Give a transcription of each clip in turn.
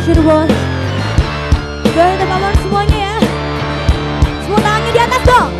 Cirebon Doain teman-teman semuanya ya. Semua tangannya di atas dong.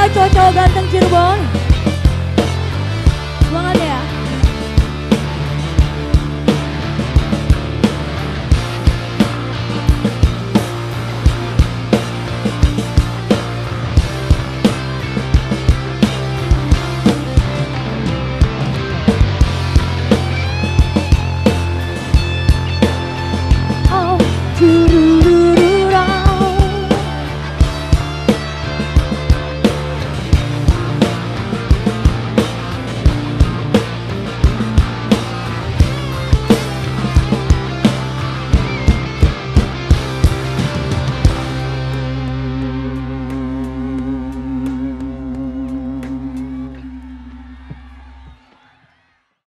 ayo cowok-cowok ganteng Cirebon.